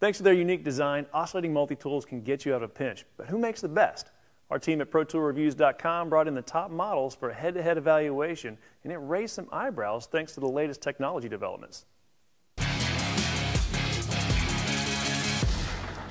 Thanks to their unique design, oscillating multi-tools can get you out of a pinch. But who makes the best? Our team at ProToolReviews.com brought in the top models for a head-to-head evaluation, and it raised some eyebrows thanks to the latest technology developments.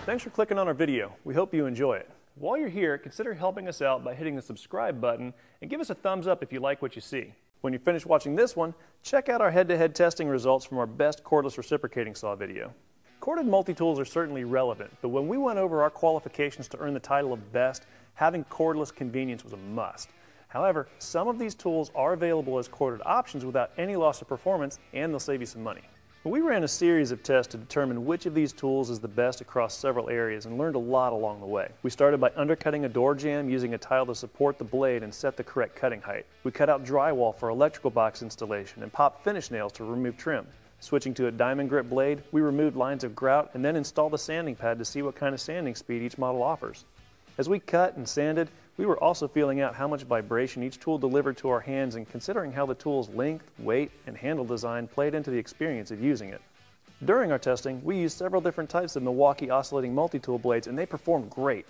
Thanks for clicking on our video. We hope you enjoy it. While you're here, consider helping us out by hitting the subscribe button and give us a thumbs up if you like what you see. When you finish watching this one, check out our head-to-head testing results from our best cordless reciprocating saw video. Corded multi-tools are certainly relevant, but when we went over our qualifications to earn the title of best, having cordless convenience was a must. However, some of these tools are available as corded options without any loss of performance, and they'll save you some money. We ran a series of tests to determine which of these tools is the best across several areas and learned a lot along the way. We started by undercutting a door jamb using a tile to support the blade and set the correct cutting height. We cut out drywall for electrical box installation and popped finish nails to remove trim. Switching to a diamond grit blade, we removed lines of grout and then installed a sanding pad to see what kind of sanding speed each model offers. As we cut and sanded, we were also feeling out how much vibration each tool delivered to our hands and considering how the tool's length, weight, and handle design played into the experience of using it. During our testing, we used several different types of Milwaukee oscillating multi-tool blades and they performed great.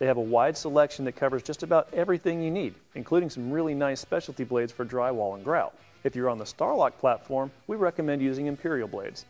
They have a wide selection that covers just about everything you need, including some really nice specialty blades for drywall and grout. If you're on the Starlock platform, we recommend using Imperial blades.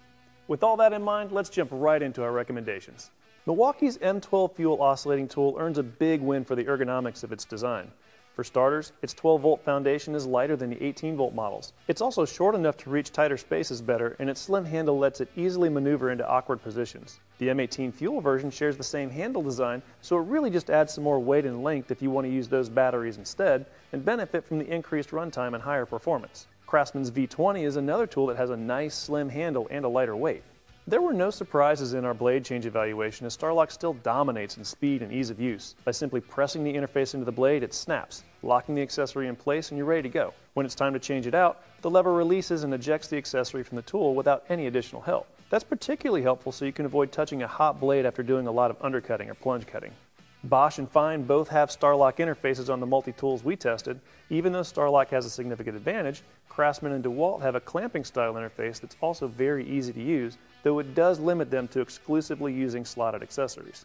With all that in mind, let's jump right into our recommendations. Milwaukee's M12 fuel oscillating tool earns a big win for the ergonomics of its design. For starters, its 12 volt foundation is lighter than the 18 volt models. It's also short enough to reach tighter spaces better, and its slim handle lets it easily maneuver into awkward positions. The M18 fuel version shares the same handle design, so it really just adds some more weight and length if you want to use those batteries instead, and benefit from the increased runtime and higher performance. Craftsman's V20 is another tool that has a nice slim handle and a lighter weight. There were no surprises in our blade change evaluation as Starlock still dominates in speed and ease of use. By simply pressing the interface into the blade, it snaps, locking the accessory in place and you're ready to go. When it's time to change it out, the lever releases and ejects the accessory from the tool without any additional help. That's particularly helpful so you can avoid touching a hot blade after doing a lot of undercutting or plunge cutting. Bosch and Fein both have Starlock interfaces on the multi-tools we tested. Even though Starlock has a significant advantage, Craftsman and DeWalt have a clamping style interface that's also very easy to use, though it does limit them to exclusively using slotted accessories.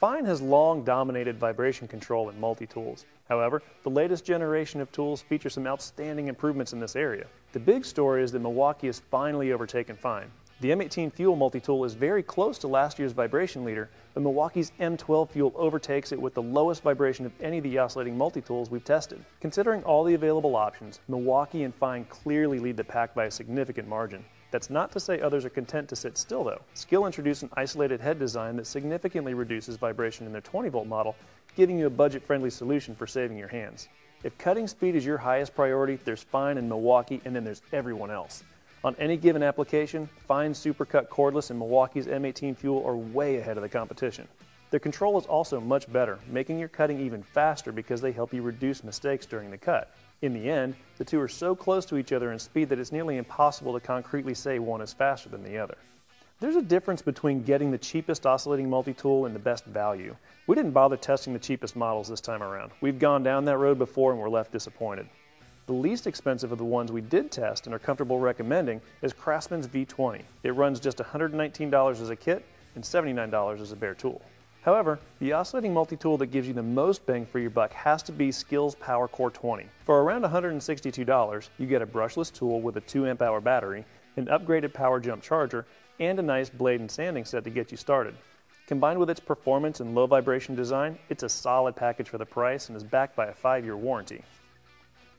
Fein has long dominated vibration control in multi-tools. However, the latest generation of tools feature some outstanding improvements in this area. The big story is that Milwaukee has finally overtaken Fein. The M18 Fuel multi-tool is very close to last year's vibration leader, but Milwaukee's M12 Fuel overtakes it with the lowest vibration of any of the oscillating multi-tools we've tested. Considering all the available options, Milwaukee and Fein clearly lead the pack by a significant margin. That's not to say others are content to sit still though. Skil introduced an isolated head design that significantly reduces vibration in their 20 volt model, giving you a budget friendly solution for saving your hands. If cutting speed is your highest priority, there's Fein and Milwaukee, and then there's everyone else. On any given application, Fein Supercut Cordless and Milwaukee's M18 Fuel are way ahead of the competition. Their control is also much better, making your cutting even faster because they help you reduce mistakes during the cut. In the end, the two are so close to each other in speed that it's nearly impossible to concretely say one is faster than the other. There's a difference between getting the cheapest oscillating multi-tool and the best value. We didn't bother testing the cheapest models this time around. We've gone down that road before and we're left disappointed. The least expensive of the ones we did test and are comfortable recommending is Craftsman's V20. It runs just $119 as a kit and $79 as a bare tool. However, the oscillating multi-tool that gives you the most bang for your buck has to be Skil's Power Core 20. For around $162, you get a brushless tool with a 2 amp hour battery, an upgraded power jump charger, and a nice blade and sanding set to get you started. Combined with its performance and low vibration design, it's a solid package for the price and is backed by a 5-year warranty.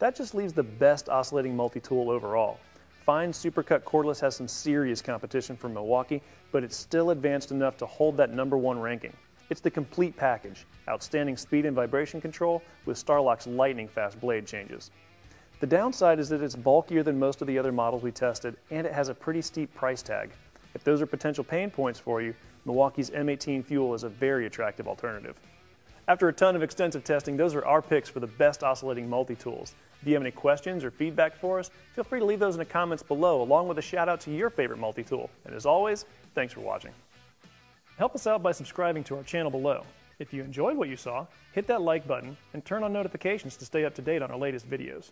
That just leaves the best oscillating multi-tool overall. Fein Supercut Cordless has some serious competition from Milwaukee, but it's still advanced enough to hold that number one ranking. It's the complete package, outstanding speed and vibration control with Starlock's lightning fast blade changes. The downside is that it's bulkier than most of the other models we tested, and it has a pretty steep price tag. If those are potential pain points for you, Milwaukee's M18 Fuel is a very attractive alternative. After a ton of extensive testing, those are our picks for the best oscillating multi-tools. If you have any questions or feedback for us, feel free to leave those in the comments below, along with a shout out to your favorite multi-tool. And as always, thanks for watching. Help us out by subscribing to our channel below. If you enjoyed what you saw, hit that like button and turn on notifications to stay up to date on our latest videos.